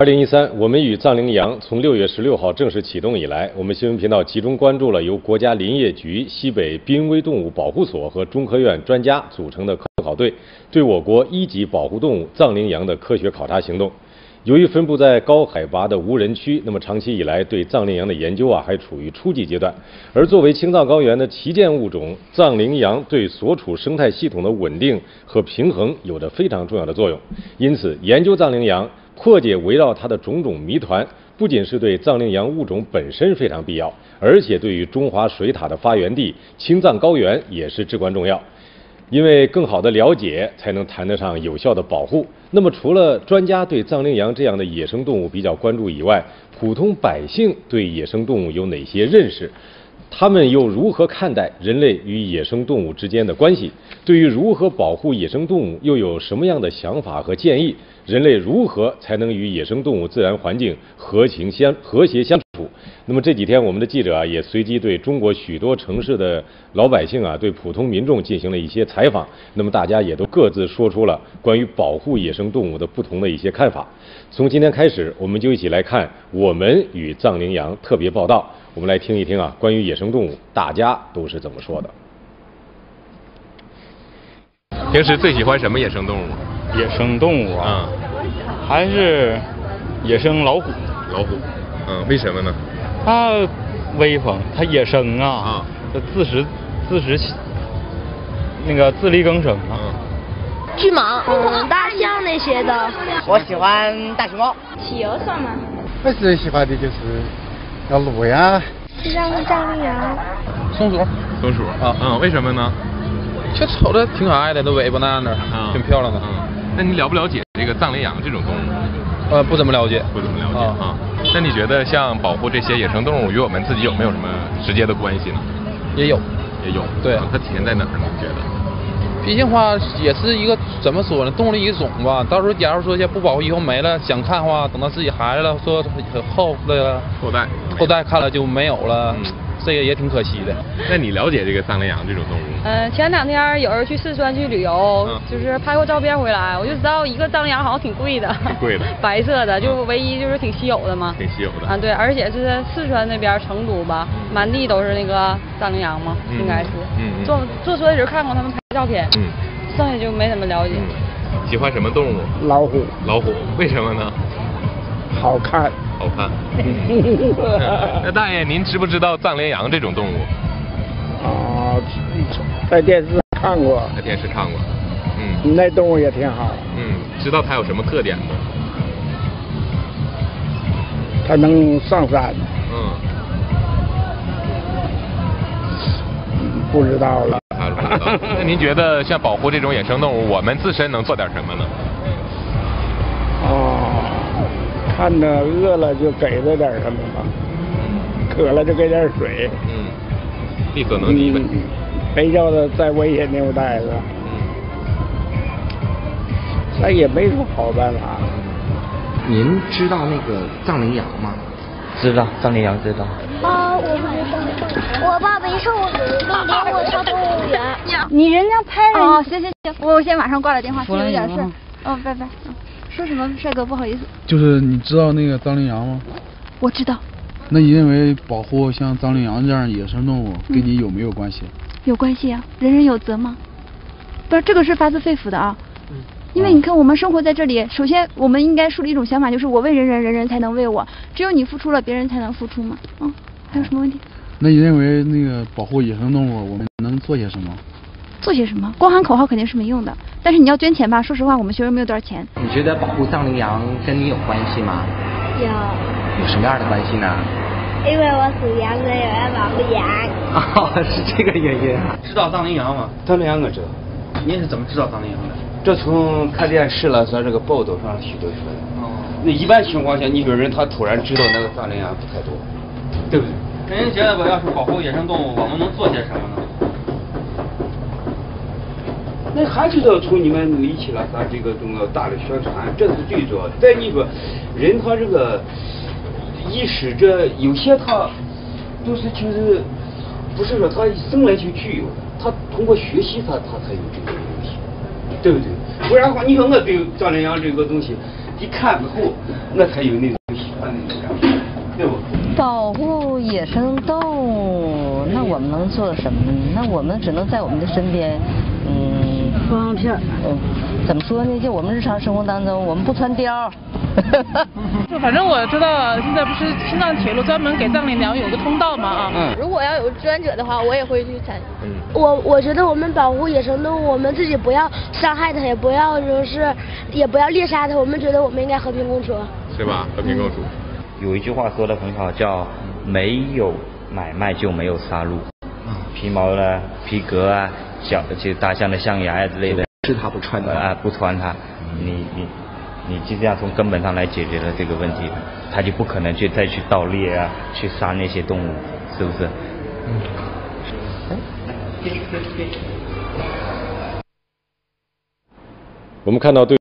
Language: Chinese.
二零一三，我们与藏羚羊从六月十六号正式启动以来，我们新闻频道集中关注了由国家林业局西北濒危动物保护所和中科院专家组成的科考队对我国一级保护动物藏羚羊的科学考察行动。由于分布在高海拔的无人区，那么长期以来对藏羚羊的研究啊还处于初级阶段。而作为青藏高原的旗舰物种，藏羚羊对所处生态系统的稳定和平衡有着非常重要的作用。因此，研究藏羚羊。破解围绕它的种种谜团，不仅是对藏羚羊物种本身非常必要，而且对于中华水獭的发源地青藏高原也是至关重要。因为更好的了解，才能谈得上有效的保护。那么，除了专家对藏羚羊这样的野生动物比较关注以外，普通百姓对野生动物有哪些认识？他们又如何看待人类与野生动物之间的关系？对于如何保护野生动物，又有什么样的想法和建议？人类如何才能与野生动物、自然环境和情相和谐相处？那么这几天，我们的记者啊，也随机对中国许多城市的老百姓啊，对普通民众进行了一些采访。那么大家也都各自说出了关于保护野生动物的不同的一些看法。从今天开始，我们就一起来看《我们与藏羚羊》特别报道。我们来听一听啊，关于野生动物，大家都是怎么说的？平时最喜欢什么野生动物？野生动物啊，还是野生老虎。老虎，嗯，为什么呢？它威风，它野生啊，啊它自食自食那个自力更生啊。巨蟒、大象那些的。我喜欢大熊猫。企鹅算吗？我最喜欢的就是要鹿呀。藏藏羚羊。松鼠。松鼠啊，嗯，为什么呢？就瞅着挺可爱的，那尾巴那那儿，挺漂亮的。嗯，那你了不了解这个藏羚羊这种动物？呃，不怎么了解，不怎么了解啊。那你觉得像保护这些野生动物与我们自己有没有什么直接的关系呢？也有，也有。对，它体现在哪儿呢？你觉得？毕竟话也是一个怎么说呢，动物的一种吧。到时候假如说些不保护以后没了，想看的话，等到自己孩子了，说后的后代后代看了就没有了。这个也挺可惜的。那你了解这个藏羚羊这种动物？嗯，前两天有人去四川去旅游，就是拍过照片回来，我就知道一个藏羚羊好像挺贵的。挺贵的。白色的，就唯一就是挺稀有的嘛。挺稀有的。啊，对，而且是四川那边成都吧，满地都是那个藏羚羊嘛，应该是。嗯嗯。坐坐车的时候看过他们拍照片。嗯。剩下就没怎么了解。喜欢什么动物？老虎。老虎，为什么呢？好看。好看。那大爷，您知不知道藏羚羊这种动物？啊，在电视看过。在电视看过。嗯。那动物也挺好。嗯，知道它有什么特点吗？它能上山。嗯。不知道了。那您觉得像保护这种野生动物，我们自身能做点什么呢？看着饿了就给他点什么吧，渴了就给点水。嗯，力所能及呗。别叫他再喂些牛呆子。嗯。那也没什么好办法。您知道那个藏羚羊吗？知道，藏羚羊知道。啊，我不知道。我爸没事我领我上动物园。你人家拍了。哦，行行行，我先马上挂了电话，有点事。嗯，拜拜。说什么，帅哥？不好意思。就是你知道那个藏羚羊吗？我知道。那你认为保护像藏羚羊这样野生动物跟你有没有关系？有关系啊，人人有责吗？不是，这个是发自肺腑的啊。嗯。因为你看，我们生活在这里，首先我们应该树立一种想法，就是我为人人，人人才能为我。只有你付出了，别人才能付出嘛。嗯。还有什么问题？那你认为那个保护野生动物，我们能做些什么？做些什么？光喊口号肯定是没用的。但是你要捐钱吧？说实话，我们学生没有多少钱。你觉得保护藏羚羊跟你有关系吗？有。有什么样的关系呢？因为我属羊的，有要保护羊。哦，是这个原因。知道藏羚羊吗？藏羚羊我知道。你是怎么知道藏羚羊的？这从看电视了，在这个报道上许多说的。哦。那一般情况下，你说人他突然知道那个藏羚羊不太多，对不对？那您觉得，要是保护野生动物，我们能做些什么呢？那还是要从你们努力起来，咱这个重要大力宣传，这是最主要。再你说，人他这个意识，这有些他都是就是不是说他生来就具有的，他通过学习他他才有这个东西，对不对？不然的话，你说我对藏羚羊这个东西，一看之后，那才有那种喜欢那种感觉，对不？保护野生动物，那我们能做什么呢？那我们只能在我们的身边，嗯，放片嗯，怎么说呢？就我们日常生活当中，我们不穿貂。就反正我知道，现在不是青藏铁路专门给藏羚羊有个通道嘛啊。嗯。如果要有志愿者的话，我也会去参。嗯。我我觉得我们保护野生动物，我们自己不要伤害它，也不要就是，也不要猎杀它。我们觉得我们应该和平共处。是吧？和平共处。有一句话说的很好，叫没有买卖就没有杀戮。皮毛呢，皮革啊，小就大象的象牙呀之类的，是它不穿的啊，不穿它，你你你就这样从根本上来解决了这个问题，他就不可能去再去盗猎啊，去杀那些动物，是不是？嗯。我们看到对。